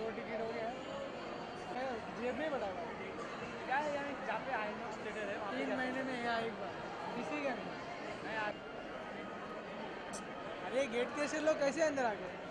दो टिकट हो गया। है जेब में बता। क्या है यानी जहाँ पे थिएटर है तीन महीने में यहाँ एक बार। किसी का नहीं। अरे गेट कैसे लोग कैसे अंदर आ गए?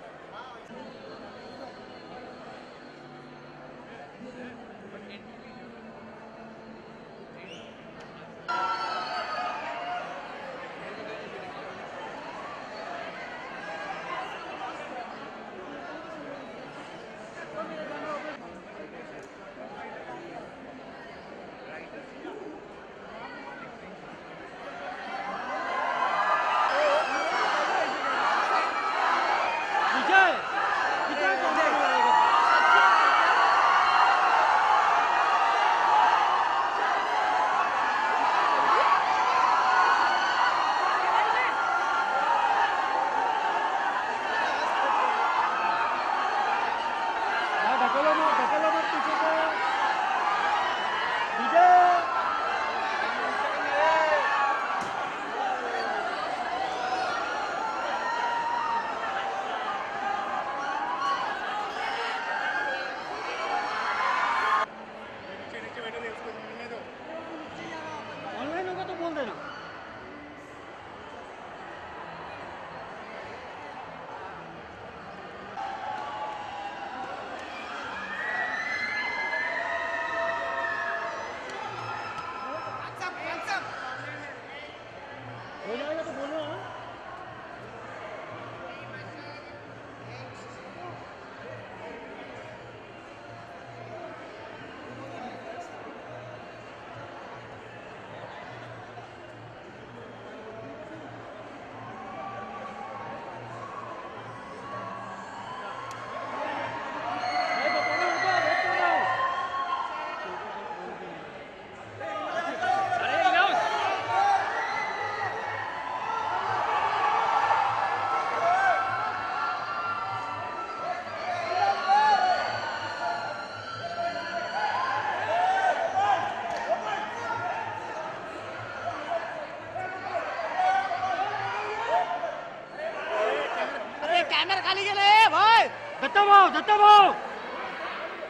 दत्ता भाऊ!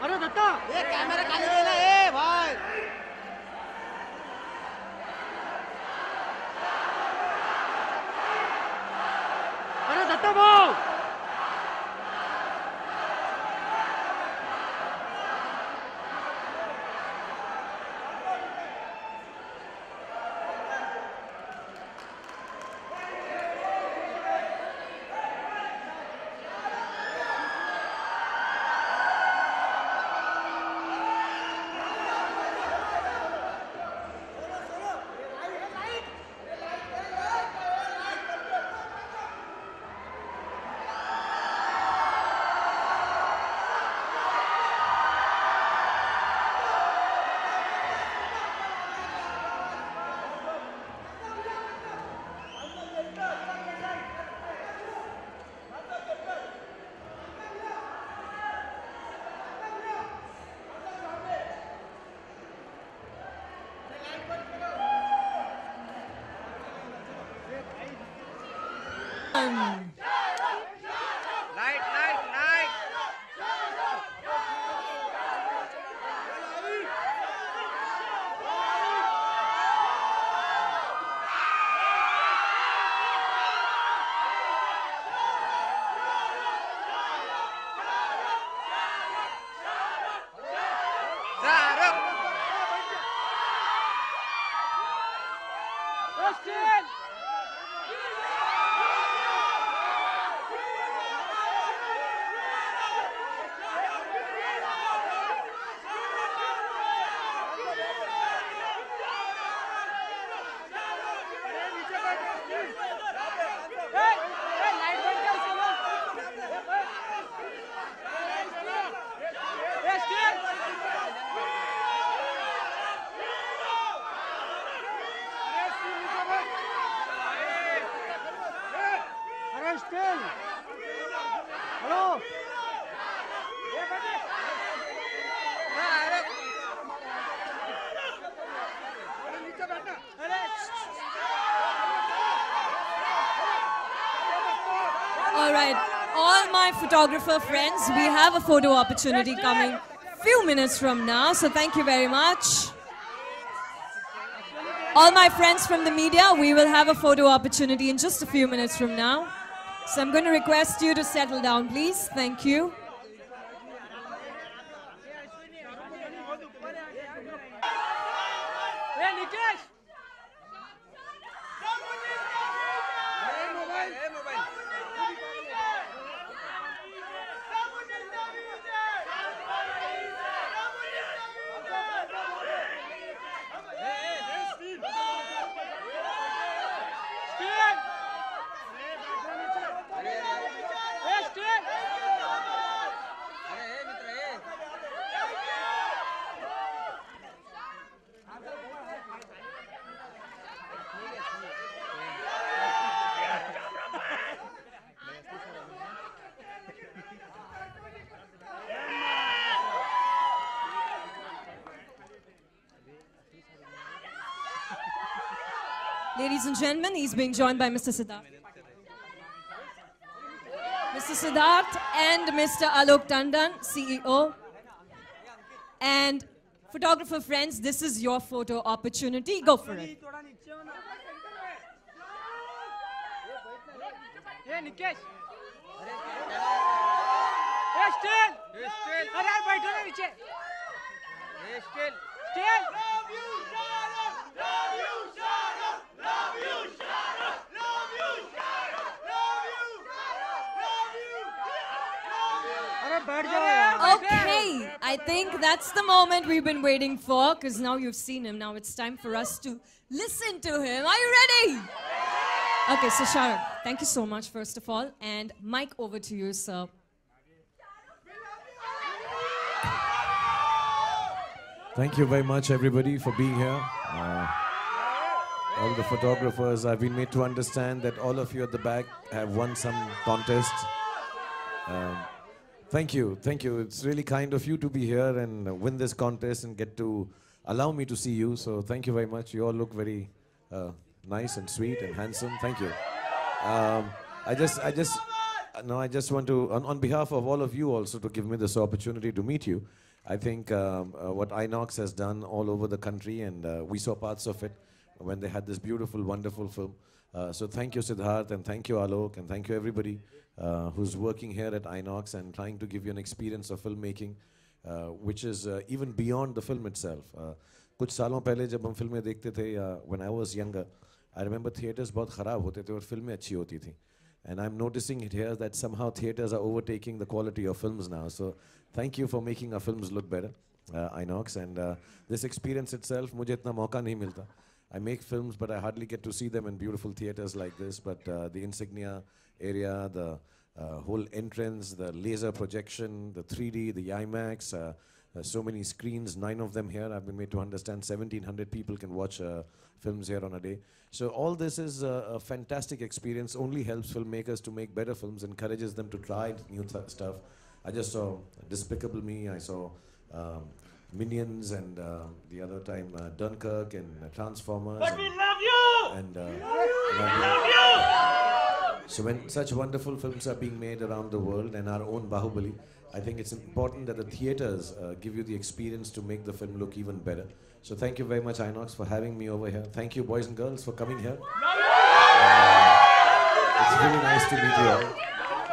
अरे दत्ता! ए कॅमेरा खाली गेला All right. All my photographer friends, we have a photo opportunity coming few minutes from now, so thank you very much. All my friends from the media, we will have a photo opportunity in just a few minutes from now. So I'm going to request you to settle down, please. Thank you. Hey, Nikesh! Ladies and gentlemen, he's being joined by Mr. Siddharth. Mr. Siddharth and Mr. Alok Tandon, CEO. And photographer friends, this is your photo opportunity. Go for it. Hey, Nikesh. Hey, still. Hey, still. Hey, still. Hey, still. Think that's the moment we've been waiting for because now you've seen him. Now it's time for us to listen to him. Are you ready? Okay, so Sharon, thank you so much, first of all. And Mike, over to you, sir. Thank you very much, everybody, for being here. Uh, all the photographers, I've been made to understand that all of you at the back have won some contest. Um, thank you, thank you. It's really kind of you to be here and win this contest and get to allow me to see you. So thank you very much. You all look very uh, nice and sweet and handsome. Thank you. Um, I just, I just, no, I just want to, on, on behalf of all of you also, to give me this opportunity to meet you. I think um, uh, what Inox has done all over the country, and uh, we saw parts of it when they had this beautiful, wonderful film. Uh, so thank you, Siddharth, and thank you, Alok, and thank you, everybody uh, who's working here at Inox and trying to give you an experience of filmmaking, uh, which is uh, even beyond the film itself. Uh, कुछ सालों पहले जब हम फिल्में देखते थे या when I was younger, I remember theaters बहुत ख़राब होते थे और फिल्में अच्छी होती थी. And I'm noticing it here that somehow theaters are overtaking the quality of films now. So thank you for making our films look better, uh, Inox. And uh, this experience itself, मुझे इतना मौका नहीं मिलता. I make films, but I hardly get to see them in beautiful theaters like this. But uh, the insignia area, the uh, whole entrance, the laser projection, the 3D, the IMAX, uh, uh, so many screens, nine of them here. I've been made to understand 1,700 people can watch uh, films here on a day. So all this is a, a fantastic experience. Only helps filmmakers to make better films, encourages them to try new stuff. I just saw Despicable Me. I saw um, Minions, and uh, the other time uh, Dunkirk and uh, Transformers. But and, we love you! and, uh, Love You. So when such wonderful films are being made around the world and our own Bahubali, I think it's important that the theaters uh, give you the experience to make the film look even better. So thank you very much, Inox, for having me over here. Thank you, boys and girls, for coming here. Uh, it's really nice to meet you all.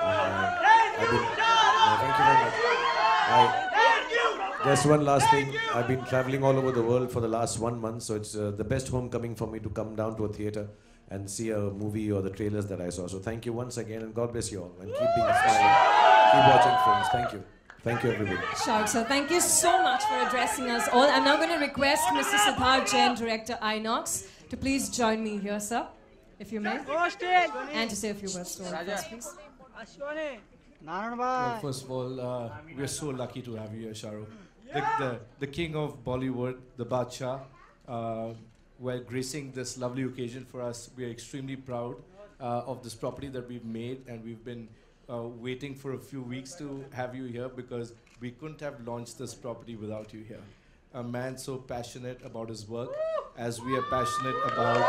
Uh, thank you very much. I, just one last thing. I've been traveling all over the world for the last one month, so it's uh, the best homecoming for me to come down to a theater and see a movie or the trailers that I saw. So thank you once again, and God bless you all. And keep being inspired. Keep watching films. Thank you. Thank you, everybody. Shark, sir, thank you so much for addressing us all. I'm now going to request Mr. Siddharth Jain, Director INOX, to please join me here, sir, if you may. And to say a few words to us, please. Well, first of all, uh, we're so lucky to have you here, Shahrukh. The, the, the king of Bollywood, the Badshah, uh, we're gracing this lovely occasion for us. We are extremely proud uh, of this property that we've made, and we've been uh, waiting for a few weeks to have you here because we couldn't have launched this property without you here. A man so passionate about his work, as we are passionate about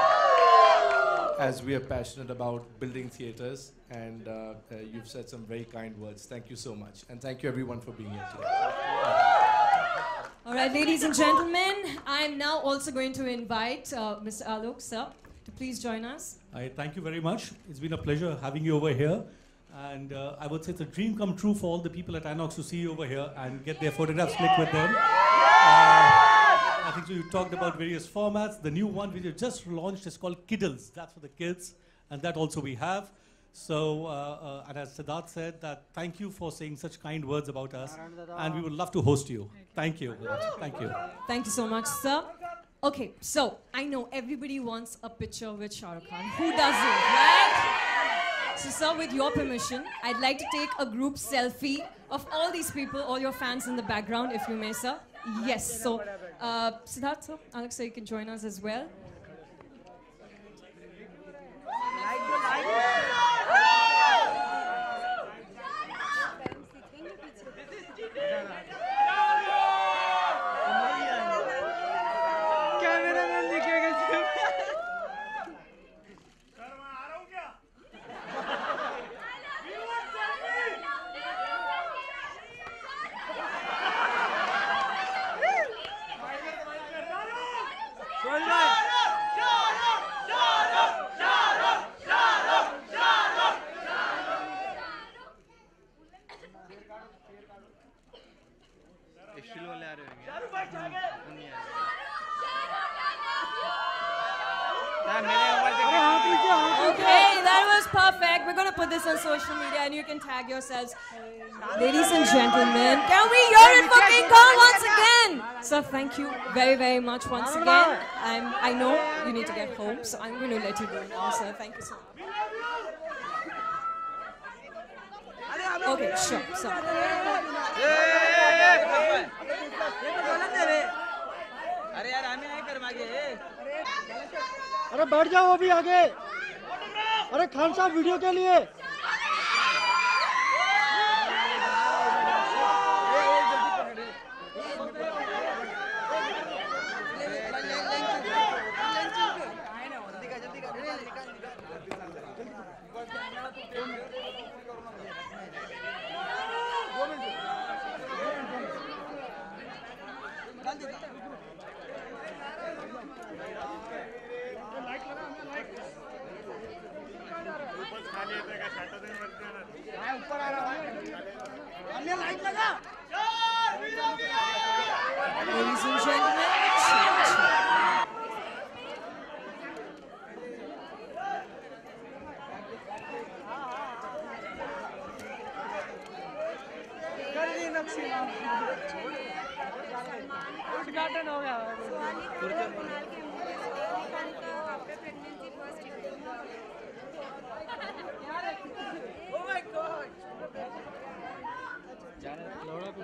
as we are passionate about building theaters, and uh, uh, you've said some very kind words. Thank you so much, and thank you everyone for being here today. All right, ladies and gentlemen, I'm now also going to invite uh, Mr. Alok, sir, to please join us. I thank you very much. It's been a pleasure having you over here. And uh, I would say it's a dream come true for all the people at Inox to see you over here and get their photographs clicked with them. Uh, I think so you talked about various formats. The new one we just launched is called Kiddles. That's for the kids, and that also we have. So, uh, uh, and as Siddharth said, that thank you for saying such kind words about us, and we would love to host you. Thank you. Thank you. Thank you so much, sir. Okay, so I know everybody wants a picture with Shah Rukh Khan. Who doesn't, right? So, sir, with your permission, I'd like to take a group selfie of all these people, all your fans in the background, if you may, sir. Yes, so uh, Siddharth, sir, Alex, sir, you can join us as well. Okay, that was perfect. We're going to put this on social media and you can tag yourselves. Ladies and gentlemen, can we hear it for King once again? So thank you very, very much once again. I'm, I know you need to get home, so I'm going to let you go now. So thank you so much. Okay, sure. So. Yeah. अरे यार अरे बैठ जाओ अभी आगे। अरे खान साहब video के लिए।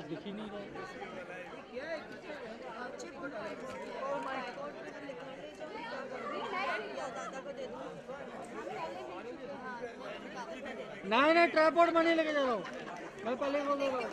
कुछ दिख ही नहीं रहा ना ना ट्राईपोर्ट में नहीं लेके जा रहा हूँ मैं पहले बोल रहा हूँ